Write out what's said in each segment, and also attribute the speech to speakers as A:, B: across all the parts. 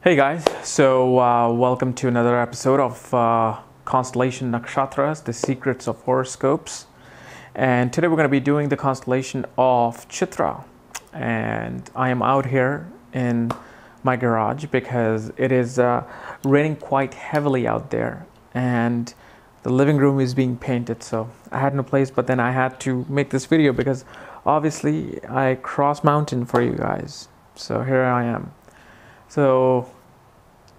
A: Hey guys, so uh, welcome to another episode of uh, Constellation Nakshatras, the secrets of horoscopes. And today we're going to be doing the constellation of Chitra. And I am out here in my garage because it is uh, raining quite heavily out there. And the living room is being painted, so I had no place, but then I had to make this video because obviously I cross mountain for you guys. So here I am. So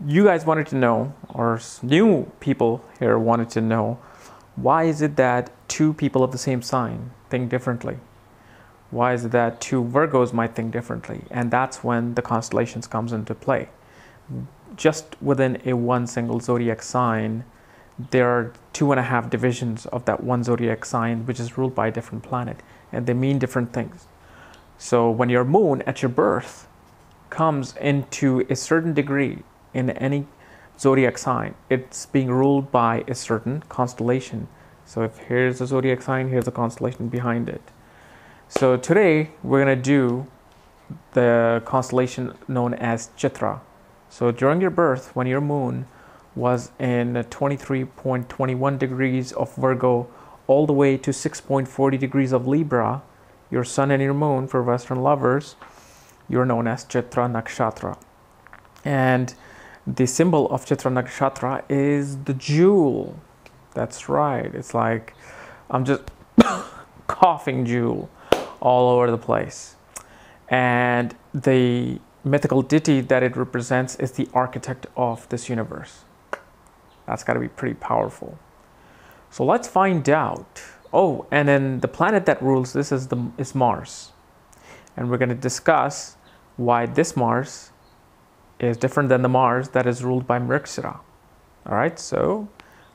A: you guys wanted to know, or new people here wanted to know, why is it that two people of the same sign think differently? Why is it that two Virgos might think differently? And that's when the constellations comes into play. Just within a one single zodiac sign, there are two and a half divisions of that one zodiac sign, which is ruled by a different planet, and they mean different things. So when your moon at your birth comes into a certain degree in any zodiac sign, it's being ruled by a certain constellation. So if here's a zodiac sign, here's a constellation behind it. So today we're going to do the constellation known as Chitra. So during your birth, when your moon was in 23.21 degrees of Virgo all the way to 6.40 degrees of Libra, your sun and your moon for Western lovers, you're known as Chitra Nakshatra. And the symbol of Chitra Nakshatra is the jewel. That's right. It's like I'm just coughing jewel all over the place. And the mythical deity that it represents is the architect of this universe. That's got to be pretty powerful. So let's find out. Oh, and then the planet that rules this is the is Mars. And we're going to discuss why this Mars is different than the Mars that is ruled by Mrigashira. All right, so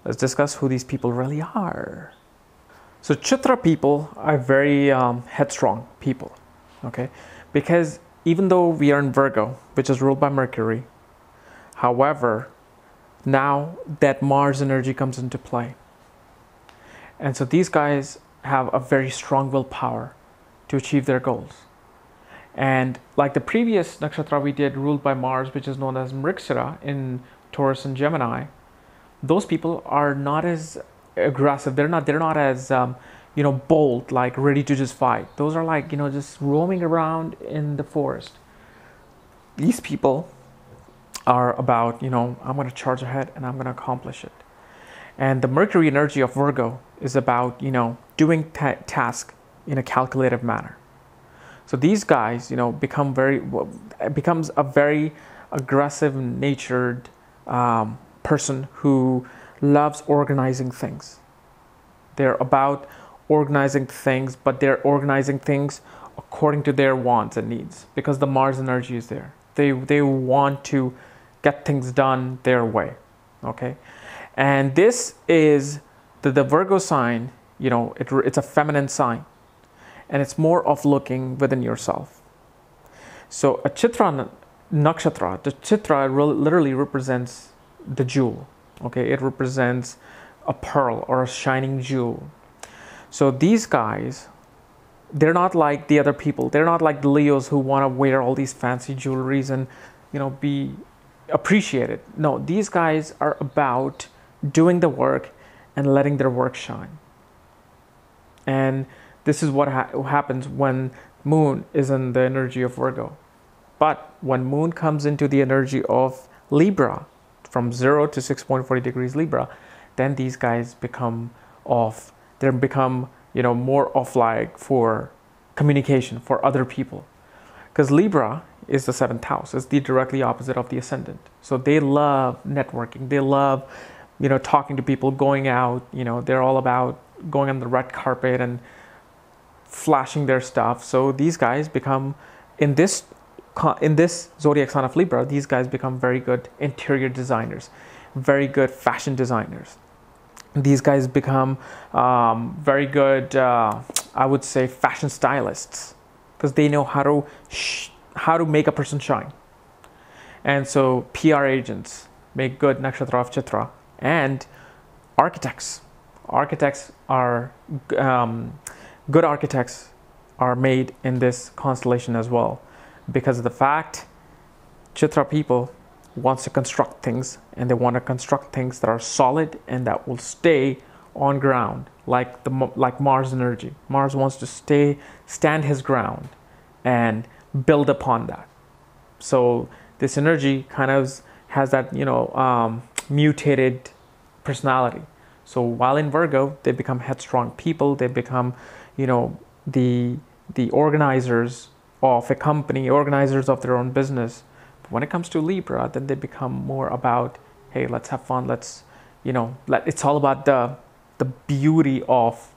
A: let's discuss who these people really are. So Chitra people are very um, headstrong people, okay? Because even though we are in Virgo, which is ruled by Mercury, however, now that Mars energy comes into play. And so these guys have a very strong willpower to achieve their goals. And like the previous nakshatra we did, ruled by Mars, which is known as Mrigashira in Taurus and Gemini, those people are not as aggressive. They're not. They're not as um, you know bold, like ready to just fight. Those are like you know just roaming around in the forest. These people are about you know I'm going to charge ahead and I'm going to accomplish it. And the Mercury energy of Virgo is about you know doing ta- task in a calculative manner. So these guys, you know, become very becomes a very aggressive natured um, person who loves organizing things. They're about organizing things, but they're organizing things according to their wants and needs because the Mars energy is there. They they want to get things done their way. Okay, and this is the, the Virgo sign. You know, it, it's a feminine sign and it's more of looking within yourself. So a chitra nakshatra, the chitra literally represents the jewel. Okay, it represents a pearl or a shining jewel. So these guys, they're not like the other people. They're not like the Leos who want to wear all these fancy jewelries and you know be appreciated. No, these guys are about doing the work and letting their work shine. And this is what ha- happens when moon is in the energy of Virgo. But when moon comes into the energy of Libra, from 0 to 6.40 degrees Libra, then these guys become off. They become, you know, more off like for communication for other people. Because Libra is the seventh house, it's the directly opposite of the ascendant. So they love networking. They love, you know, talking to people, going out, you know, they're all about going on the red carpet and flashing their stuff. So these guys become in this in this zodiac sign of Libra, these guys become very good interior designers, very good fashion designers. These guys become um, very good, uh, I would say, fashion stylists because they know how to how to make a person shine. And so PR agents make good nakshatra of chitra and architects. Architects are um, good architects are made in this constellation as well because of the fact Chitra people wants to construct things and they want to construct things that are solid and that will stay on ground like the like Mars energy. Mars wants to stay stand his ground and build upon that. So this energy kind of has that you know um, mutated personality. So while in Virgo, they become headstrong people. They become, you know, the the organizers of a company, organizers of their own business. But when it comes to Libra, then they become more about, hey, let's have fun. Let's, you know, let, it's all about the the beauty of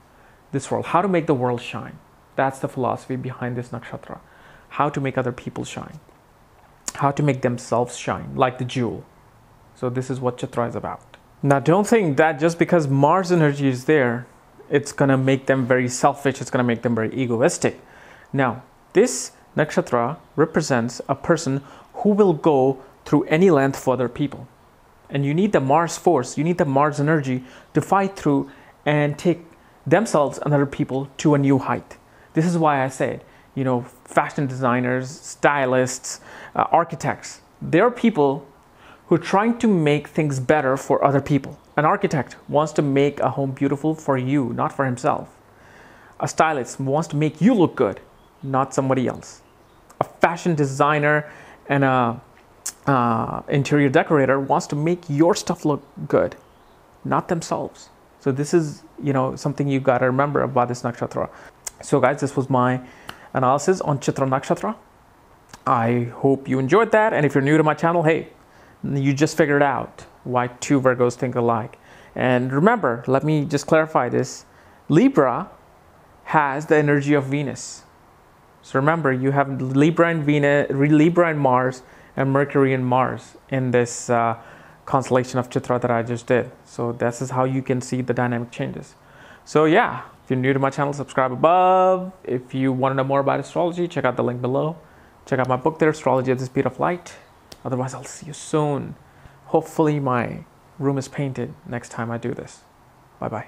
A: this world. How to make the world shine. That's the philosophy behind this nakshatra. How to make other people shine. How to make themselves shine, like the jewel. So this is what Chitra is about. Now, don't think that just because Mars energy is there, it's going to make them very selfish, it's going to make them very egoistic. Now, this nakshatra represents a person who will go through any length for other people. And you need the Mars force, you need the Mars energy to fight through and take themselves and other people to a new height. This is why I said, you know, fashion designers, stylists, uh, architects, they're people who are trying to make things better for other people. An architect wants to make a home beautiful for you, not for himself. A stylist wants to make you look good, not somebody else. A fashion designer and a uh, interior decorator wants to make your stuff look good, not themselves. So this is, you know, something you got to remember about this nakshatra. So guys, this was my analysis on Chitra Nakshatra. I hope you enjoyed that. And if you're new to my channel, hey, you just figured out why two Virgos think alike. And remember, let me just clarify this Libra has the energy of Venus. So remember, you have Libra and Venus, Libra and Mars, and Mercury and Mars in this uh, constellation of Chitra that I just did. So this is how you can see the dynamic changes. So yeah, if you're new to my channel, subscribe above. If you want to know more about astrology, check out the link below. Check out my book there, Astrology at the Speed of Light. Otherwise, I'll see you soon. Hopefully my room is painted next time I do this. Bye bye.